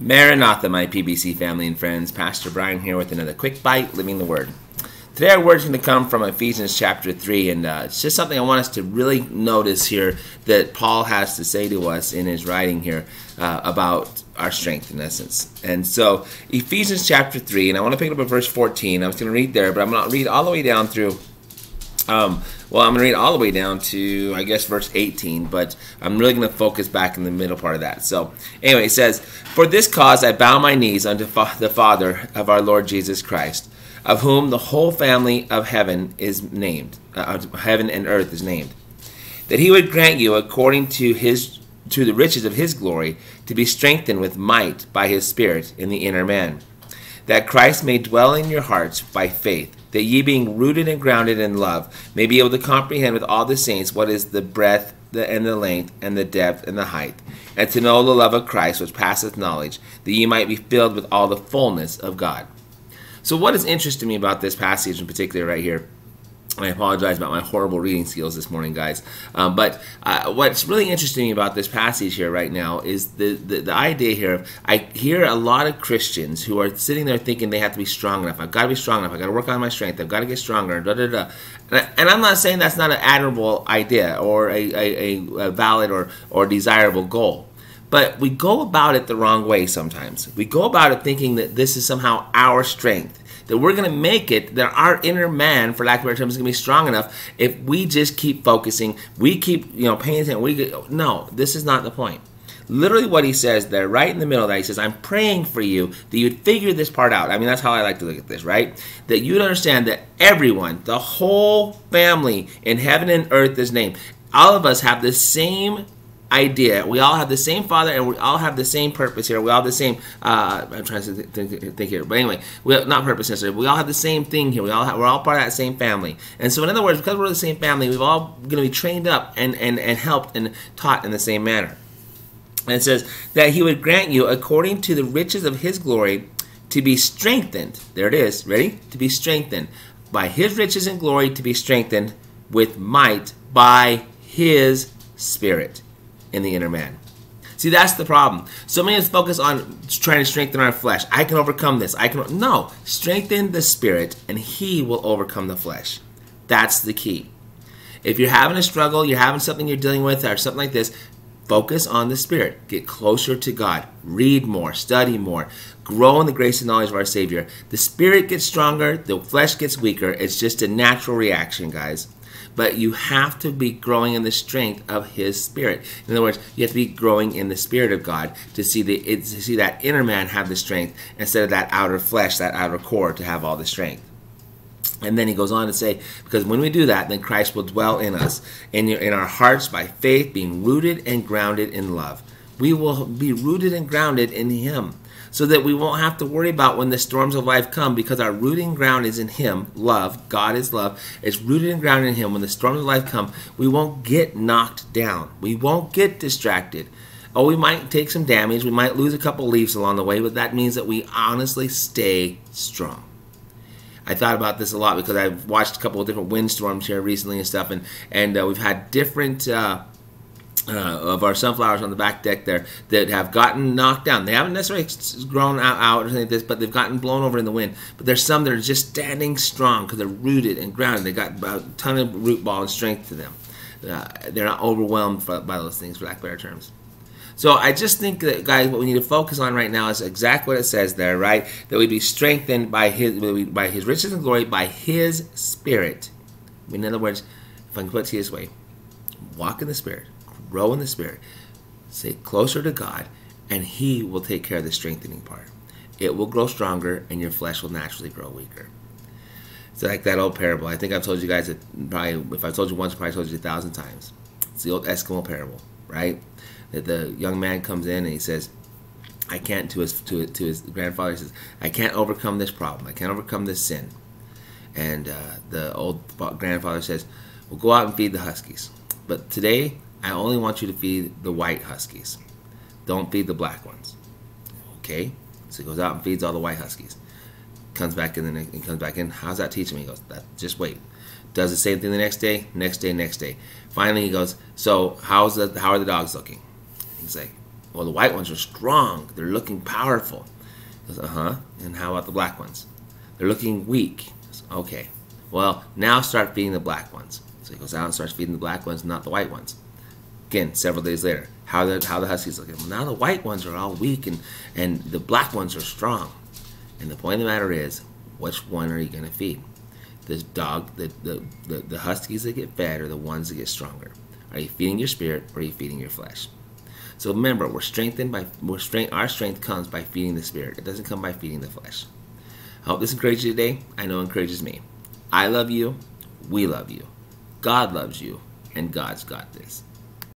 Maranatha, my PBC family and friends. Pastor Brian here with another quick bite, living the word. Today, our word's going to come from Ephesians chapter 3, and uh, it's just something I want us to really notice here that Paul has to say to us in his writing here uh, about our strength, in essence. And so, Ephesians chapter 3, and I want to pick up at verse 14. I was going to read there, but I'm going to read all the way down through um, well, I'm going to read all the way down to, I guess, verse 18, but I'm really going to focus back in the middle part of that. So, anyway, it says, For this cause I bow my knees unto fa- the Father of our Lord Jesus Christ, of whom the whole family of heaven is named, uh, heaven and earth is named, that he would grant you, according to his to the riches of his glory, to be strengthened with might by his Spirit in the inner man, that Christ may dwell in your hearts by faith that ye being rooted and grounded in love may be able to comprehend with all the saints what is the breadth the, and the length and the depth and the height, and to know the love of Christ which passeth knowledge, that ye might be filled with all the fullness of God. So, what is interesting to me about this passage in particular, right here, I apologize about my horrible reading skills this morning, guys. Um, but uh, what's really interesting about this passage here right now is the, the, the, idea here. of I hear a lot of Christians who are sitting there thinking they have to be strong enough. I've got to be strong enough. I've got to work on my strength. I've got to get stronger. Da, da, da. And, I, am not saying that's not an admirable idea or a, a, a valid or, or desirable goal. But we go about it the wrong way sometimes. We go about it thinking that this is somehow our strength that we're going to make it, that our inner man, for lack of a better term, is going to be strong enough if we just keep focusing, we keep, you know, paying attention. We no, this is not the point. Literally, what he says there, right in the middle of that, he says, I'm praying for you that you'd figure this part out. I mean, that's how I like to look at this, right? That you'd understand that everyone, the whole family in heaven and earth is named. All of us have the same idea. We all have the same Father, and we all have the same purpose here. We all have the same. Uh, I'm trying to think, think, here, but anyway, we have, not purpose necessarily. We all have the same thing here. We all have, we're all part of that same family. And so, in other words, because we're the same family, we've all going to be trained up and and and helped and taught in the same manner. And it says that He would grant you according to the riches of His glory to be strengthened. There it is. Ready? To be strengthened by His riches and glory to be strengthened with might by His Spirit in the inner man. See, that's the problem. So many of us focus on trying to strengthen our flesh. I can overcome this. I can no strengthen the spirit, and He will overcome the flesh. That's the key. If you're having a struggle, you're having something you're dealing with, or something like this, focus on the spirit. Get closer to God. Read more. Study more. Grow in the grace and knowledge of our Savior. The spirit gets stronger. The flesh gets weaker. It's just a natural reaction, guys but you have to be growing in the strength of His Spirit. In other words, you have to be growing in the Spirit of God to see the to see that inner man have the strength instead of that outer flesh, that outer core to have all the strength. And then he goes on to say, because when we do that, then Christ will dwell in us, in, in our hearts by faith, being rooted and grounded in love. We will be rooted and grounded in Him so that we won't have to worry about when the storms of life come because our rooting ground is in Him. Love, God is love. It's rooted and grounded in Him. When the storms of life come, we won't get knocked down. We won't get distracted. Oh, we might take some damage. We might lose a couple leaves along the way, but that means that we honestly stay strong. I thought about this a lot because I've watched a couple of different windstorms here recently and stuff, and and uh, we've had different uh, uh, of our sunflowers on the back deck there that have gotten knocked down. They haven't necessarily grown out, out or anything like this, but they've gotten blown over in the wind. But there's some that are just standing strong because they're rooted and grounded. They got a ton of root ball and strength to them. Uh, they're not overwhelmed by those things, for lack of better terms. So I just think that, guys, what we need to focus on right now is exactly what it says there, right? That we be strengthened by His by His riches and glory by His Spirit. In other words, if I can put it this way, walk in the Spirit grow in the Spirit, stay closer to God, and He will take care of the strengthening part. It will grow stronger, and your flesh will naturally grow weaker. It's like that old parable. I think I've told you guys that probably, if I've told you once, I probably told you a thousand times. It's the old Eskimo parable, right? That the young man comes in and he says, I can't to his to, to his grandfather. He says, "I can't overcome this problem. I can't overcome this sin." And uh, the old grandfather says, "Well, go out and feed the huskies." But today, I only want you to feed the white huskies. Don't feed the black ones. Okay? So he goes out and feeds all the white huskies. Comes back in and comes back in. How's that teaching me? He goes, that, just wait. Does the same thing the next day, next day, next day. Finally, he goes, so how's the how are the dogs looking? He's like, Well, the white ones are strong. They're looking powerful. He goes, Uh huh. And how about the black ones? They're looking weak. Okay. Well, now start feeding the black ones. So he goes out and starts feeding the black ones, not the white ones. Again, several days later, how the how the huskies looking? Well, now the white ones are all weak and and the black ones are strong. And the point of the matter is, which one are you going to feed? The dog, the, the, the, the huskies that get fed are the ones that get stronger. Are you feeding your spirit or are you feeding your flesh? So remember, we're strengthened by we're strength. Our strength comes by feeding the spirit. It doesn't come by feeding the flesh. I hope this encourages you today. I know it encourages me. I love you. We love you. God loves you, and God's got this.